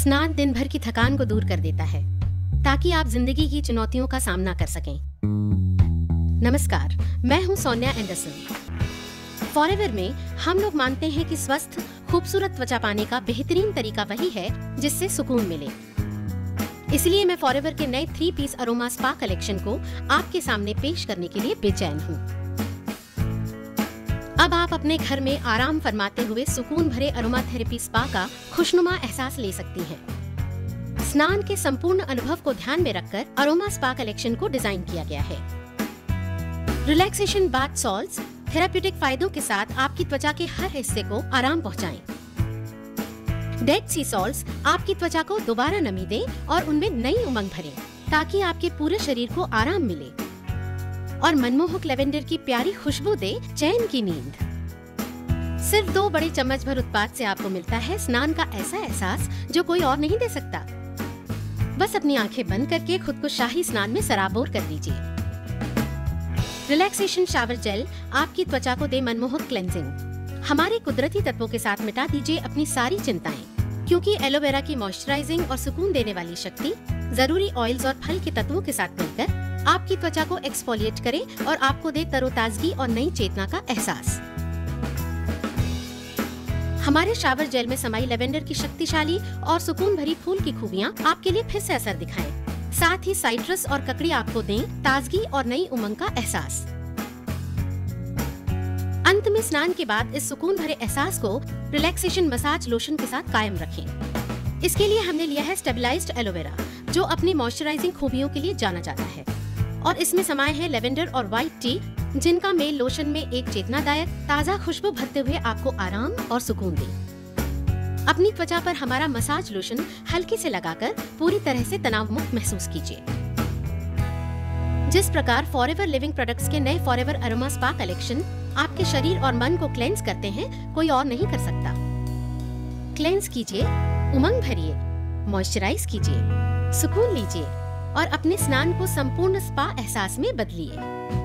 स्नान दिन भर की थकान को दूर कर देता है, ताकि आप ज़िंदगी की चुनौतियों का सामना कर सकें। नमस्कार, मैं हूँ सोनिया एंडरसन। फॉरएवर में हम लोग मानते हैं कि स्वस्थ, खूबसूरत त्वचा पाने का बेहतरीन तरीका वही है, जिससे सुकून मिले। इसलिए मैं फॉरएवर के नए three piece aroma spa collection को आपके सामने पेश करने के लिए बेचैन हूँ। अब आप अपने घर में आराम फरमाते हुए सुकून भरे अरोमा थेरेपी स्पा का खुशनुमा एहसास ले सकती हैं। स्नान के संपूर्ण अनुभव को ध्यान में रखकर अरोमा स्पा कलेक्शन को डिज़ाइन किया गया है। रिलैक्सेशन बाथ सॉल्ट्स थेराप्यूटिक फायदों के साथ आपकी त्वचा के हर हिस्से को आराम पहुँचाए। डेड सी सॉल्ट आपकी त्वचा को दोबारा नमी दे और उनमें नई उमंग भरे ताकि आपके पूरे शरीर को आराम मिले। और मनमोहक लेवेंडर की प्यारी खुशबू दे चैन की नींद। सिर्फ़ दो बड़े चम्मच भर उत्पाद से आपको मिलता है स्नान का ऐसा एहसास जो कोई और नहीं दे सकता। बस अपनी आँखें बंद करके खुद को शाही स्नान में सराबोर कर दीजिए। रिलैक्सेशन शावर जेल आपकी त्वचा को दे मनमोहक क्लेंजिंग हमारे कुदरती तत्वों के साथ मिटा दीजिए अपनी सारी चिंताएँ, क्योंकि एलोवेरा की मॉइस्चराइजिंग और सुकून देने वाली शक्ति ज़रूरी ऑयल्स और फल के तत्वों के साथ मिलकर आपकी त्वचा को एक्सफोलिएट करे और आपको दे तरोताजगी और नई चेतना का एहसास। हमारे शावर जेल में समाई लेवेंडर की शक्तिशाली और सुकून भरी फूल की खूबियाँ आपके लिए फिर से असर दिखाएँ। साथ ही साइट्रस और ककड़ी आपको दें ताजगी और नई उमंग का एहसास। अंत में स्नान के बाद इस सुकून भरे एहसास को रिलैक्सेशन मसाज लोशन के साथ कायम रखें। इसके लिए हमने लिया है स्टेबलाइज्ड एलोवेरा जो अपनी मॉइस्चराइजिंग खूबियों के लिए जाना जाता है। और इसमें समाये हैं लेवेंडर और व्हाइट टी जिनका मेल लोशन में एक चेतनादायक, ताज़ा खुशबू भरते हुए आपको आराम और सुकून दे। अपनी त्वचा पर हमारा मसाज लोशन हल्के से लगाकर पूरी तरह से तनाव मुक्त महसूस कीजिए। जिस प्रकार फॉरएवर लिविंग प्रोडक्ट्स के नए फॉरएवर अरोमा स्पा कलेक्शन आपके शरीर और मन को क्लेंस करते हैं, कोई और नहीं कर सकता। क्लेंस कीजिए, उमंग भरिए मॉइस्चराइज कीजिए, सुकून लीजिए। और अपने स्नान को संपूर्ण स्पा एहसास में बदलिए।